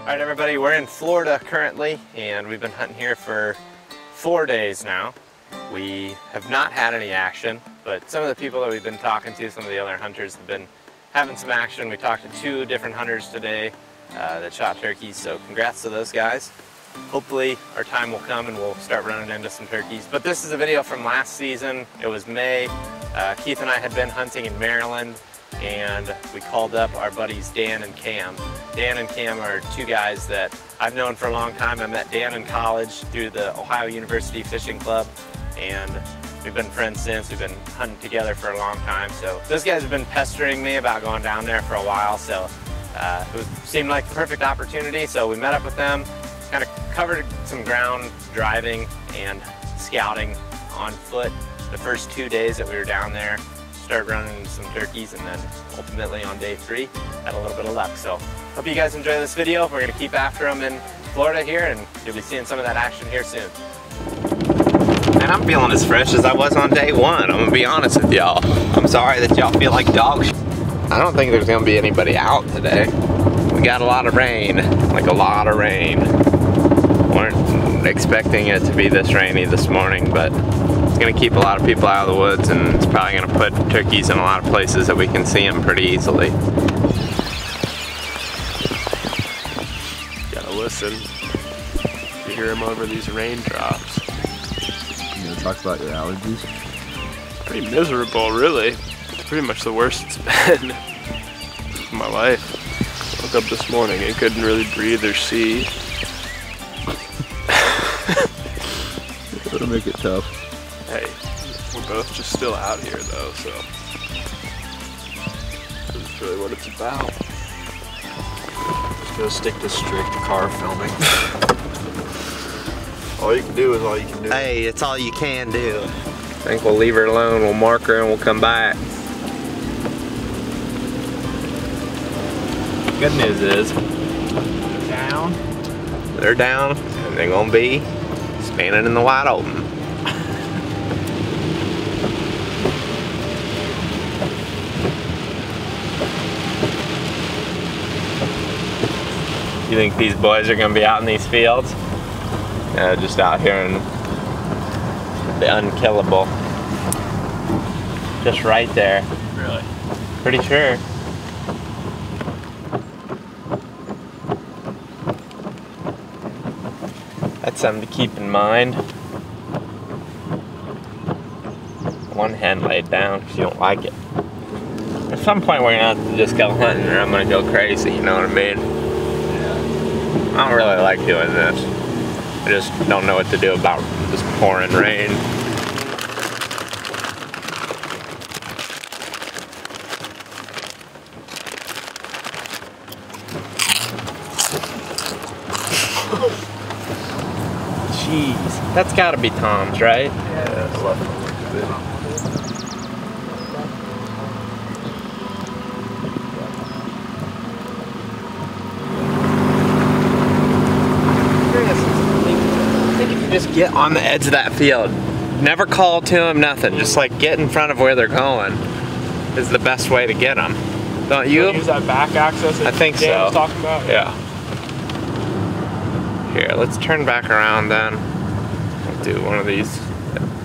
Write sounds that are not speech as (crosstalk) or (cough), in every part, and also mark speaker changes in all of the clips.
Speaker 1: All right, everybody, we're in Florida currently, and we've been hunting here for four days now. We have not had any action, but some of the people that we've been talking to, some of the other hunters have been having some action. We talked to two different hunters today uh, that shot turkeys, so congrats to those guys. Hopefully our time will come and we'll start running into some turkeys. But this is a video from last season. It was May. Uh, Keith and I had been hunting in Maryland and we called up our buddies Dan and Cam. Dan and Cam are two guys that I've known for a long time. I met Dan in college through the Ohio University Fishing Club and we've been friends since. We've been hunting together for a long time. So those guys have been pestering me about going down there for a while. So uh, it seemed like the perfect opportunity. So we met up with them, kind of covered some ground driving and scouting on foot the first two days that we were down there Started running some turkeys and then ultimately on day three had a little bit of luck. So hope you guys enjoy this video. We're gonna keep after them in Florida here and you'll be seeing some of that action here soon. And I'm feeling as fresh as I was on day one. I'm gonna be honest with y'all. I'm sorry that y'all feel like dog I don't think there's gonna be anybody out today. We got a lot of rain, like a lot of rain. Weren't expecting it to be this rainy this morning, but it's to keep a lot of people out of the woods and it's probably to put turkeys in a lot of places that we can see them pretty easily.
Speaker 2: Listen. You hear them over these raindrops.
Speaker 3: You know, talk about your allergies?
Speaker 2: Pretty miserable, really. It's pretty much the worst it's (laughs) been in my life. Woke up this morning and couldn't really breathe or see.
Speaker 3: It'll make it tough.
Speaker 2: Hey, we're both just still out here though, so this is really what it's about.
Speaker 3: Just gonna stick to strict car filming. (laughs) all you can do is all you can do.
Speaker 1: Hey, it's all you can do. I think we'll leave her alone, we'll mark her and we'll come back. Good news is, they're down. They're down and they're gonna be standing in the wide open. You think these boys are gonna be out in these fields? Yeah, just out here in the unkillable. Just right there.
Speaker 2: Really?
Speaker 1: Pretty sure. That's something to keep in mind. One hand laid down because you don't like it. At some point we're gonna have to just go hunting or I'm gonna go crazy, you know what I mean? I don't really like doing this. I just don't know what to do about this pouring rain. Jeez, that's gotta be Tom's, right?
Speaker 3: Yeah,
Speaker 1: just get on the edge of that field. Never call to them, nothing. Just like get in front of where they're going is the best way to get them. Don't you?
Speaker 2: use that back access
Speaker 1: I think
Speaker 2: Dan
Speaker 1: so.
Speaker 2: was talking about?
Speaker 1: Yeah. Here, let's turn back around then. We'll do one of these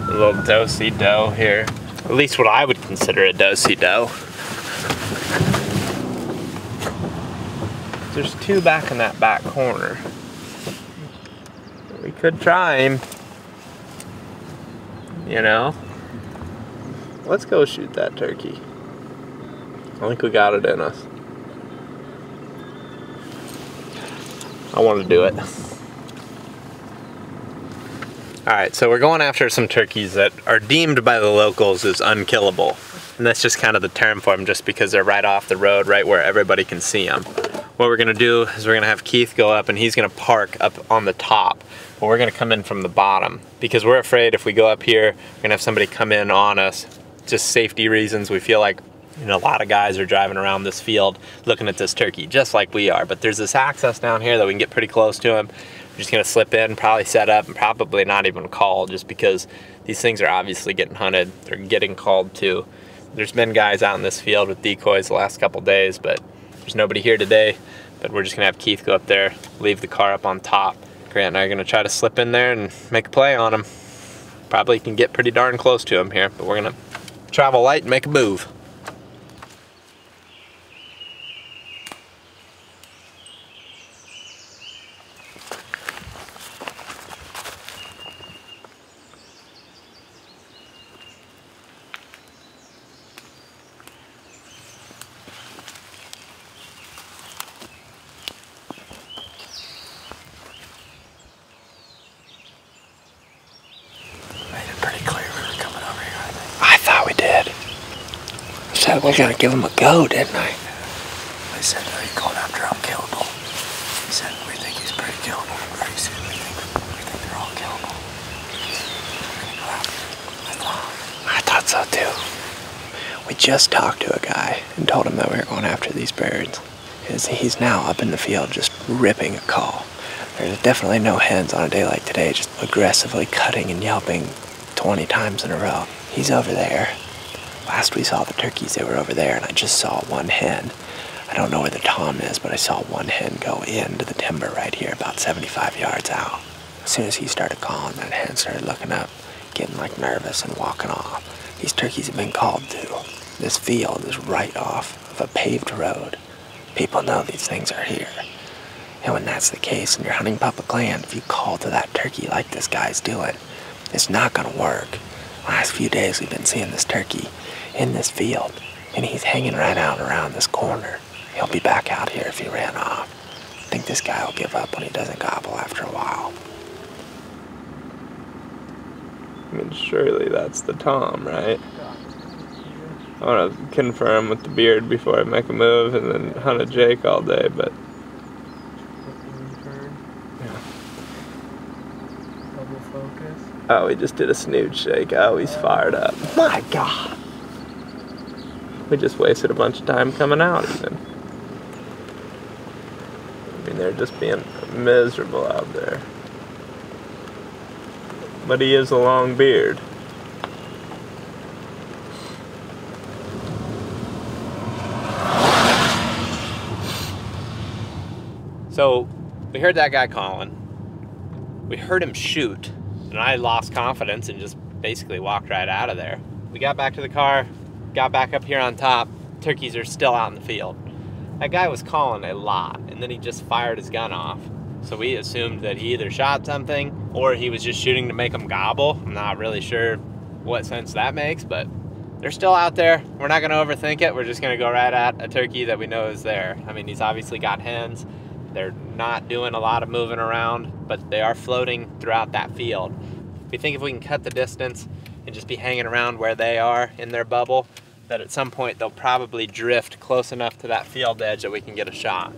Speaker 1: little do-si-do here. At least what I would consider a do-si-do. There's two back in that back corner. Try him. You know? Let's go shoot that turkey. I think we got it in us. I want to do it. Alright, so we're going after some turkeys that are deemed by the locals as unkillable. And that's just kind of the term for them just because they're right off the road, right where everybody can see them. What we're gonna do is we're gonna have Keith go up and he's gonna park up on the top but we're gonna come in from the bottom because we're afraid if we go up here, we're gonna have somebody come in on us. Just safety reasons, we feel like you know, a lot of guys are driving around this field looking at this turkey, just like we are. But there's this access down here that we can get pretty close to him. We're just gonna slip in, probably set up, and probably not even call just because these things are obviously getting hunted. They're getting called too. There's been guys out in this field with decoys the last couple days, but there's nobody here today. but we're just gonna have Keith go up there, leave the car up on top. Grant and I are gonna try to slip in there and make a play on him. Probably can get pretty darn close to him here, but we're gonna travel light and make a move.
Speaker 3: Made it pretty clear we were coming over here, I think.
Speaker 1: I thought we did. Said we gotta give him a go, didn't I?
Speaker 3: I said, oh, are you going after unkillable? He said, we think he's pretty killable. Or he said, we think, we think they're all killable. Go. I thought.
Speaker 4: I thought so too. We just talked to a guy and told him that we were going after these birds. He's, he's now up in the field just ripping a call. There's definitely no hens on a day like today, just aggressively cutting and yelping 20 times in a row. He's over there. Last we saw the turkeys, they were over there, and I just saw one hen. I don't know where the tom is, but I saw one hen go into the timber right here, about 75 yards out. As soon as he started calling, that hen started looking up, getting like nervous and walking off. These turkeys have been called to. This field is right off of a paved road. People know these things are here. And when that's the case and you're hunting public land, if you call to that turkey like this guy's doing, it's not gonna work. Last few days we've been seeing this turkey in this field, and he's hanging right out around this corner. He'll be back out here if he ran off. I think this guy will give up when he doesn't gobble after a while.
Speaker 2: I mean, surely that's the Tom, right? I want to confirm with the beard before I make a move and then hunt a Jake all day, but oh, he just did a snoot shake. Oh, he's fired up.
Speaker 4: My God!
Speaker 2: We just wasted a bunch of time coming out, even. I mean, they're just being miserable out there. But he is a long beard.
Speaker 1: So we heard that guy calling. We heard him shoot, and I lost confidence and just basically walked right out of there. We got back to the car, got back up here on top. Turkeys are still out in the field. That guy was calling a lot, and then he just fired his gun off. So we assumed that he either shot something or he was just shooting to make them gobble. I'm not really sure what sense that makes, but they're still out there. We're not going to overthink it. We're just going to go right at a turkey that we know is there. I mean, he's obviously got hens. They're not doing a lot of moving around, but they are floating throughout that field. We think if we can cut the distance and just be hanging around where they are in their bubble, that at some point they'll probably drift close enough to that field edge that we can get a shot.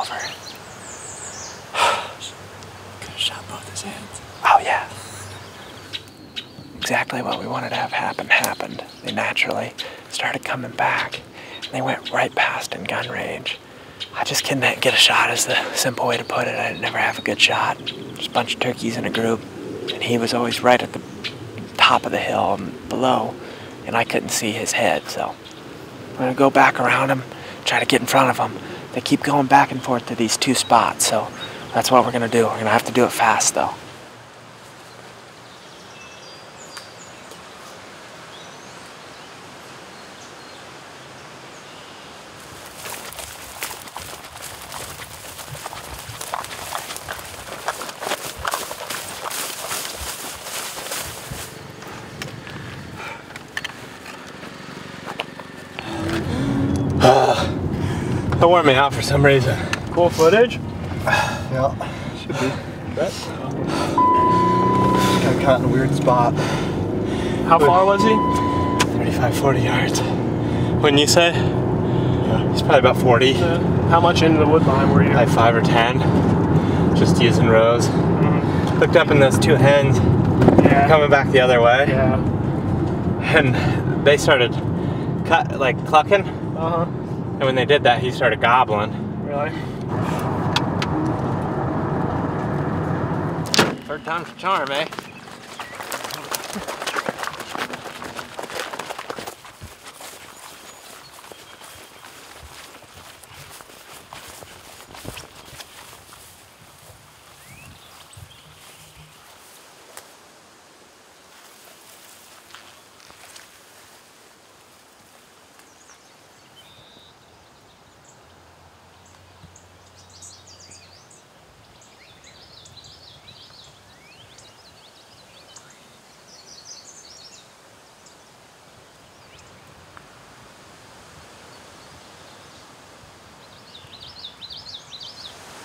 Speaker 4: Over. (sighs)
Speaker 5: Could have shot both his hands.
Speaker 1: Oh yeah. Exactly what we wanted to have happen happened. They naturally started coming back. And they went right past in gun range. I just couldn't get a shot is the simple way to put it. I never have a good shot. There's a bunch of turkeys in a group. And he was always right at the top of the hill and below. And I couldn't see his head, so I'm gonna go back around him, try to get in front of him. They keep going back and forth to these two spots, so that's what we're gonna do. We're gonna have to do it fast though.
Speaker 6: Me out for some reason.
Speaker 2: Cool footage. (sighs)
Speaker 5: Yeah, should be. Just got caught in a weird spot.
Speaker 2: How far was he?
Speaker 6: 35, 40 yards. Wouldn't you say? Yeah. He's probably about 40,
Speaker 2: Uh, how much into the wood line were you?
Speaker 6: like 5 or 10. Just using rows. Looked up and those two hens
Speaker 2: yeah.
Speaker 6: coming back the other way.
Speaker 2: Yeah.
Speaker 6: And they started cut, like clucking.
Speaker 2: Uh huh.
Speaker 6: And when they did that, he started gobbling.
Speaker 2: Really?
Speaker 6: Third time's a charm, eh?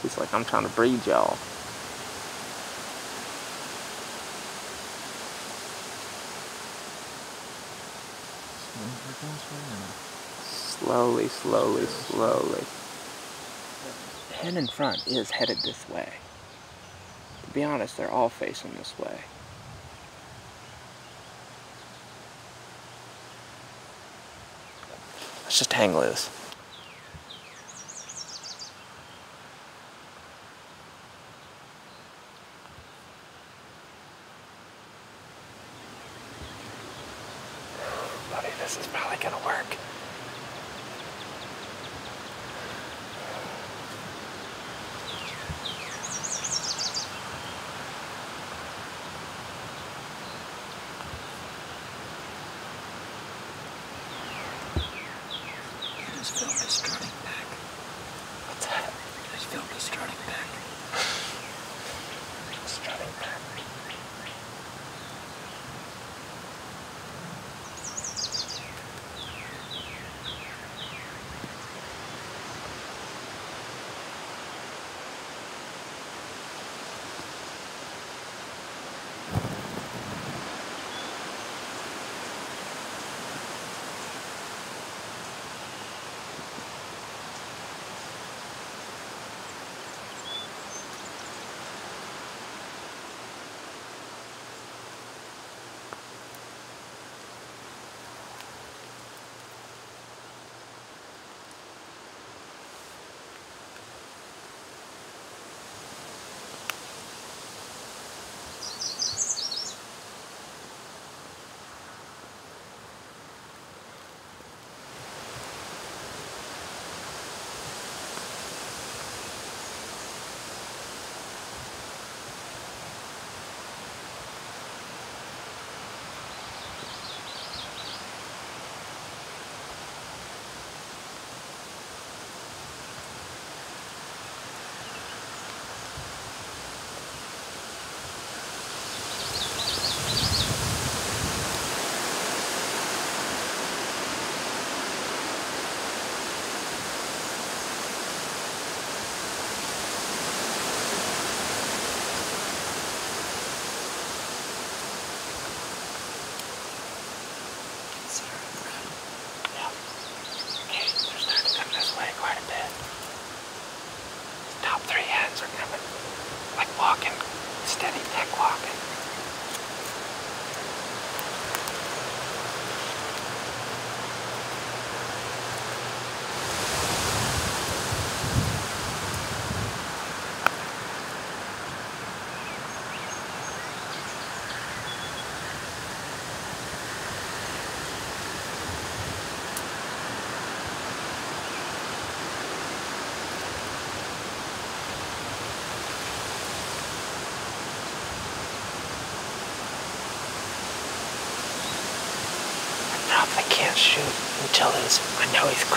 Speaker 6: He's like, I'm trying to breed y'all. Slowly, slowly, slowly.
Speaker 1: Hen in front is headed this way. To be honest, they're all facing this way. Let's just hang loose. Buddy, this is probably gonna work.
Speaker 5: I just filmed a back.
Speaker 1: What's that?
Speaker 5: I just filmed a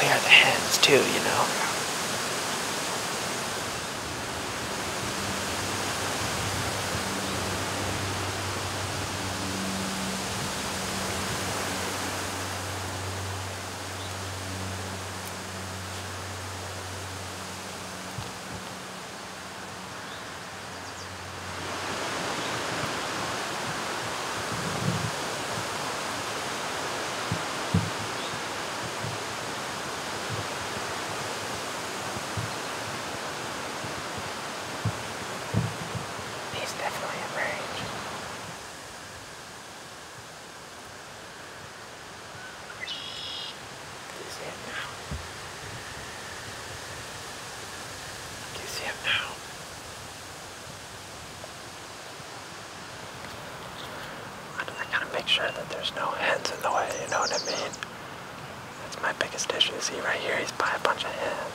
Speaker 1: clear the heads too, you sure that there's no hens in the way, you know what I mean? That's my biggest issue. See right here, he's by a bunch of hens.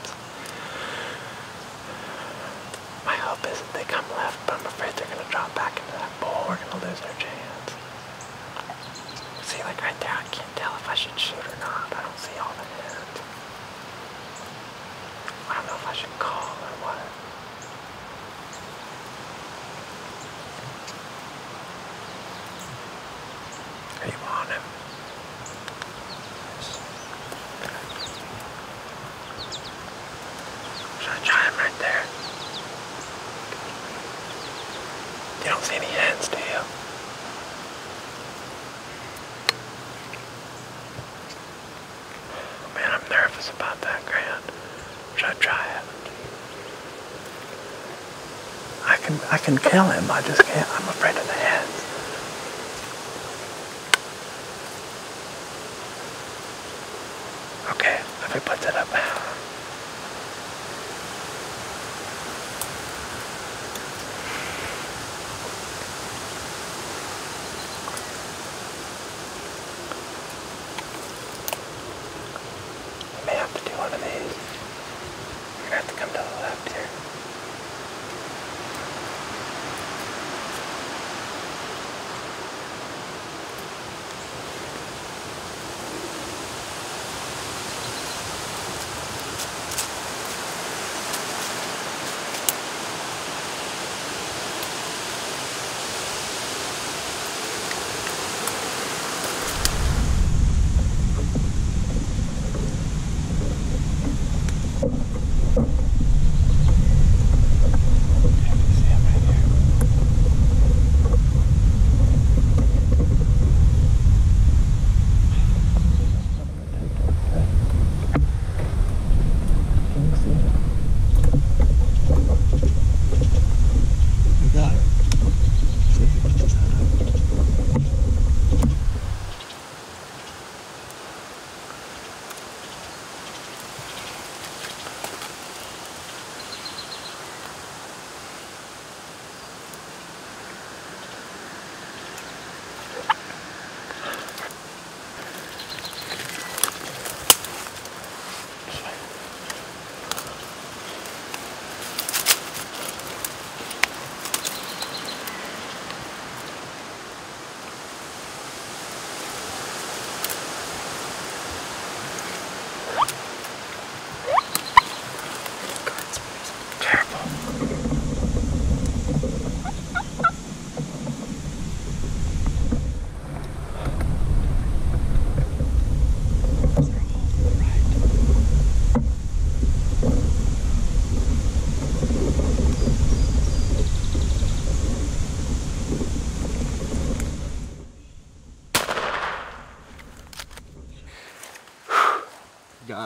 Speaker 1: can kill him. I just can't. I'm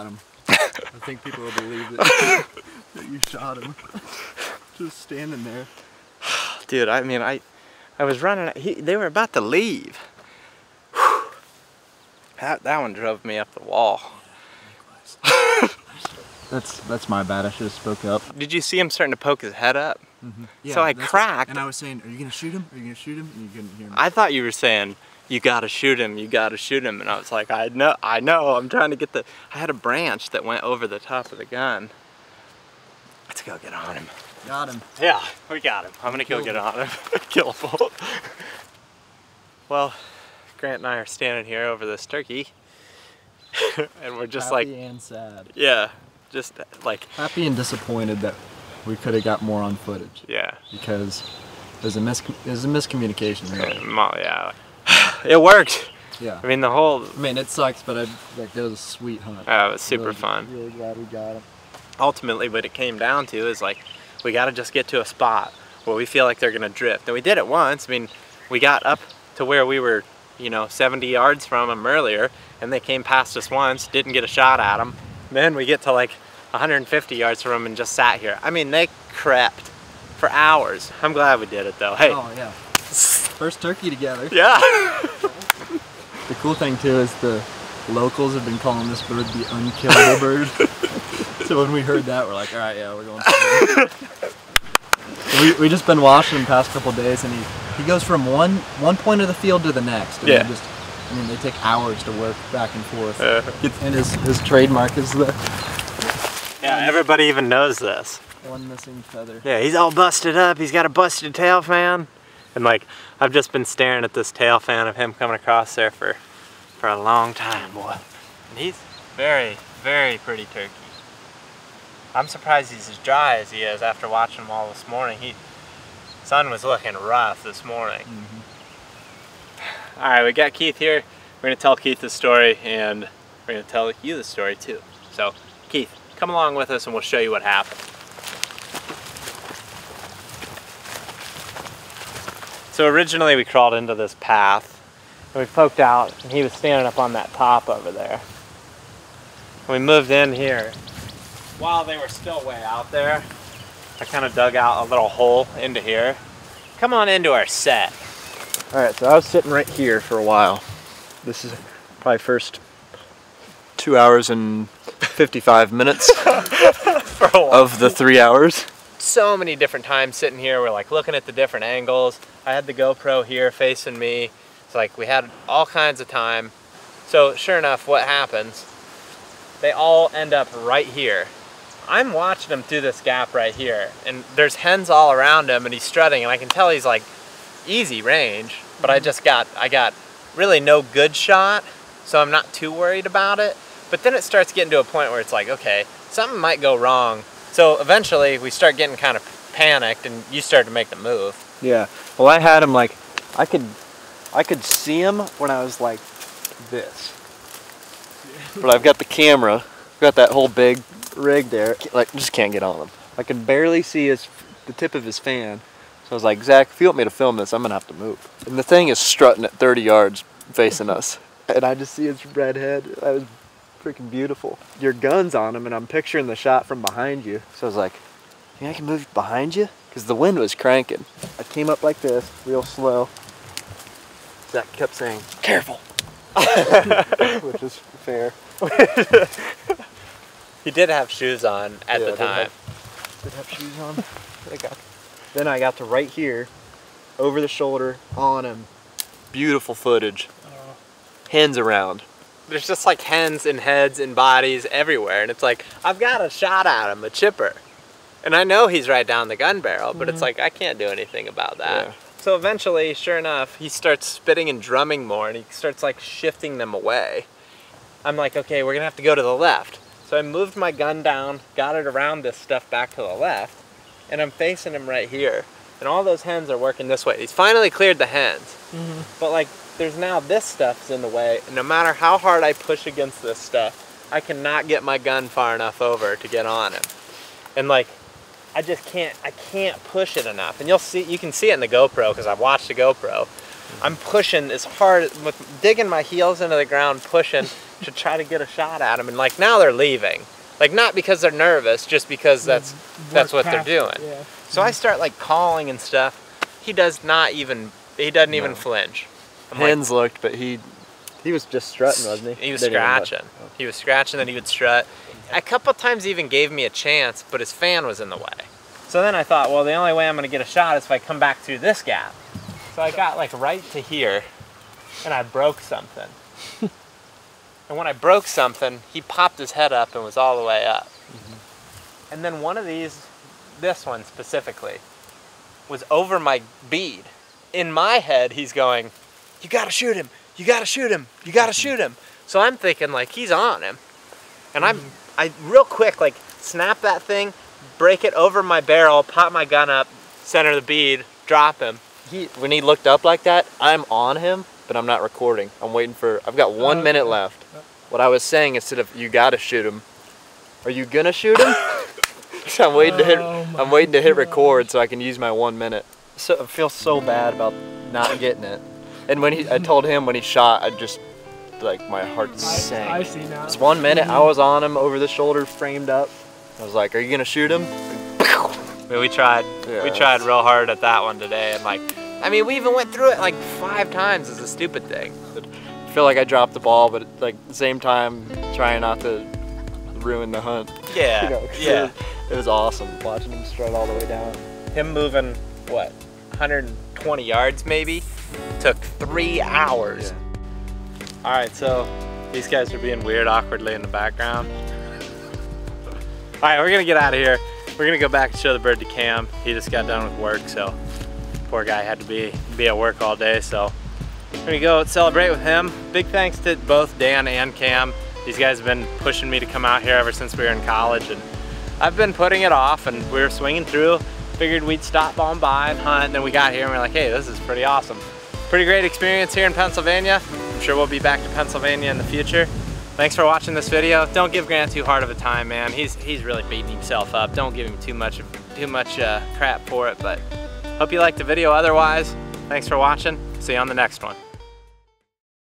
Speaker 1: shot him. (laughs)
Speaker 6: I think people will believe that, (laughs) that you shot him. (laughs) Just standing there. (sighs)
Speaker 1: Dude, I mean, I, I was running. He, they were about to leave. (sighs) That that one drove me up the wall.
Speaker 6: That's that's my bad. I should have spoke up.
Speaker 1: Did you see him starting to poke his head up? Mm -hmm. yeah, so I cracked.
Speaker 6: And I was saying, "Are you gonna shoot him? Are you gonna shoot him?" And you couldn't hear me.
Speaker 1: I thought you were saying, you gotta shoot him, you gotta shoot him, and I was like, I know, I know. I'm trying to get the. I had a branch that went over the top of the gun. Let's go get on him.
Speaker 6: got him.
Speaker 1: Yeah, we got him. I'm gonna go get
Speaker 6: him.
Speaker 1: on him. (laughs) Kill him. well, Grant and I are standing here over this turkey, (laughs) and we're just
Speaker 6: Happy
Speaker 1: like, Happy
Speaker 6: and sad.
Speaker 1: yeah, just uh, like,
Speaker 6: Happy and disappointed that we could have got more on footage
Speaker 1: yeah,
Speaker 6: because there's a mis there's a miscommunication really.
Speaker 1: Mo- yeah. It worked.
Speaker 6: Yeah.
Speaker 1: I mean, the whole.
Speaker 6: I mean, it sucks, but I like it was a sweet hunt.
Speaker 1: Uh, it was super
Speaker 6: Really-
Speaker 1: fun.
Speaker 6: Really glad we got him.
Speaker 1: ultimately what it came down to is like we got to just get to a spot where we feel like they're gonna drift and we did it once i mean we got up to where we were you know 70 yards from them earlier and they came past us once didn't get a shot at them then we get to like 150 yards from them and just sat here i mean they crept for hours i'm glad we did it though hey
Speaker 6: Oh yeah. First turkey together.
Speaker 1: yeah (laughs)
Speaker 6: The cool thing too is the locals have been calling this bird the unkillable bird. (laughs) so when we heard that, we're like, all right, yeah, we're going. For it." (laughs) we we just been watching him past couple days, and he he goes from one one point of the field to the next. And they
Speaker 1: Yeah.
Speaker 6: Just, I mean, they take hours to work back and forth.
Speaker 1: Uh.
Speaker 6: and his his trademark is the
Speaker 1: yeah everybody even knows this
Speaker 6: one missing feather.
Speaker 1: Yeah, he's all busted up. He's got a busted tail fan. And like, I've just been staring at this tail fan of him coming across there for, for a long time, boy. And he's very, very pretty turkey. I'm surprised he's as dry as he is after watching him all this morning. He, sun was looking rough this morning. Mm-hmm. All right, we got Keith here. We're gonna tell Keith the story, and we're gonna tell you the story too. So, Keith, come along with us, and we'll show you what happened. So originally we crawled into this path and we poked out and he was standing up on that top over there. And we moved in here. While they were still way out there, I kind of dug out a little hole into here. Come on into our set.
Speaker 6: All right, so I was sitting right here for a while. This is probably first two hours and 55 minutes (laughs)
Speaker 1: For a while.
Speaker 6: of the three hours.
Speaker 1: so many different times sitting here. We're like looking at the different angles. I had the GoPro here facing me. It's like we had all kinds of time. So sure enough, what happens? They all end up right here. I'm watching him through this gap right here, and there's hens all around him, and he's strutting, and I can tell he's like easy range. But I mm-hmm. just got I got really no good shot, so I'm not too worried about it. But then it starts getting to a point where it's like, okay, something might go wrong. So eventually we start getting kind of panicked, and you start to make the move.
Speaker 6: Yeah. Well, I had him like, I could, I could see him when I was like this. But I've got the camera, got that whole big rig there. Like, just can't get on him. I could barely see his, the tip of his fan. So I was like, Zach, if you want me to film this, I'm gonna have to move. And the thing is strutting at 30 yards facing us, (laughs) and I just see his red head. That was freaking beautiful. Your gun's on him, and I'm picturing the shot from behind you. So I was like, think I can move behind you? Because the wind was cranking. I came up like this, real slow. Zach kept saying, careful. (laughs) Which is fair. (laughs)
Speaker 1: He did have shoes on at
Speaker 6: Yeah,
Speaker 1: the
Speaker 6: I did
Speaker 1: time.
Speaker 6: have- Did have shoes on. (laughs) I got, then I got to right here, over the shoulder, on him. Beautiful footage. Oh. Hens around.
Speaker 1: There's just like hens and heads and bodies everywhere, and it's like I've got a shot at him, a chipper, and I know he's right down the gun barrel, but it's like I can't do anything about that.
Speaker 6: Yeah.
Speaker 1: So eventually, sure enough, he starts spitting and drumming more, and he starts like shifting them away. I'm like, okay, we're gonna have to go to the left. So I moved my gun down, got it around this stuff back to the left, and I'm facing him right here. And all those hens are working this way. He's finally cleared the hens. Mm-hmm. But like, there's now this stuff's in the way, and no matter how hard I push against this stuff, I cannot get my gun far enough over to get on him. And like, I just can't, I can't push it enough. And you'll see, you can see it in the GoPro because I've watched the GoPro. I'm pushing as hard, with digging my heels into the ground, pushing to try to get a shot at him. And like now they're leaving. Like not because they're nervous, just because that's that's what they're doing.
Speaker 7: Yeah.
Speaker 1: So I start like calling and stuff. He does not even he doesn't even flinch. I'm like,
Speaker 6: Hens looked, but he he was just strutting, wasn't he?
Speaker 1: he was
Speaker 6: Didn't even look.
Speaker 1: scratching. He was scratching, then he would strut. A couple times he even gave me a chance, but his fan was in the way. So then I thought, well, the only way I'm gonna get a shot is if I come back through this gap. So I got like right to here, and I broke something. (laughs) and when I broke something, he popped his head up and was all the way up. Mm-hmm. And then one of these, this one specifically, was over my bead. In my head, he's going, You gotta shoot him, you gotta shoot him, you gotta mm-hmm. shoot him. So I'm thinking, like, he's on him. And I'm, mm-hmm. I real quick, like, snap that thing, break it over my barrel, pop my gun up, center the bead, drop him.
Speaker 6: He when he looked up like that, I'm on him, but I'm not recording. I'm waiting for. I've got one
Speaker 7: Oh,
Speaker 6: minute
Speaker 7: okay.
Speaker 6: left. What I was saying instead of you gotta shoot him, are you gonna shoot him? So (laughs) I'm waiting to hit.
Speaker 7: Oh
Speaker 6: I'm waiting to hit record so I can use my one minute. So I feel so bad about not getting it. And when he, I told him when he shot, I just like my heart sank.
Speaker 7: I see now.
Speaker 6: It's one minute. I was on him over the shoulder, framed up. I was like, "Are you gonna shoot him?"
Speaker 1: I mean, we tried,
Speaker 6: Yeah,
Speaker 1: we tried
Speaker 6: it's-
Speaker 1: real hard at that one today, and like, I mean, we even went through it like five times as a stupid thing.
Speaker 6: I feel like I dropped the ball, but like at the same time, trying not to ruin the hunt. (laughs)
Speaker 1: Yeah,
Speaker 6: You know, 'cause
Speaker 1: yeah.
Speaker 6: It was, it was awesome watching him strut all the way down.
Speaker 1: Him moving, what, 120 yards maybe, took three hours. All right, so these guys are being weird awkwardly in the background. All right, we're gonna get out of here. We're gonna go back and show the bird to Cam. He just got done with work, so poor guy had to be be at work all day. So here we're gonna go celebrate with him. Big thanks to both Dan and Cam. These guys have been pushing me to come out here ever since we were in college, and I've been putting it off. And we were swinging through. Figured we'd stop on by and hunt. And then we got here and we are like, hey, this is pretty awesome. Pretty great experience here in Pennsylvania. Sure we'll be back to Pennsylvania in the future. Thanks for watching this video. Don't give Grant too hard of a time, man. He's he's really beating himself up. Don't give him too much too much uh, crap for it. But hope you liked the video. Otherwise, thanks for watching. See you on the next one.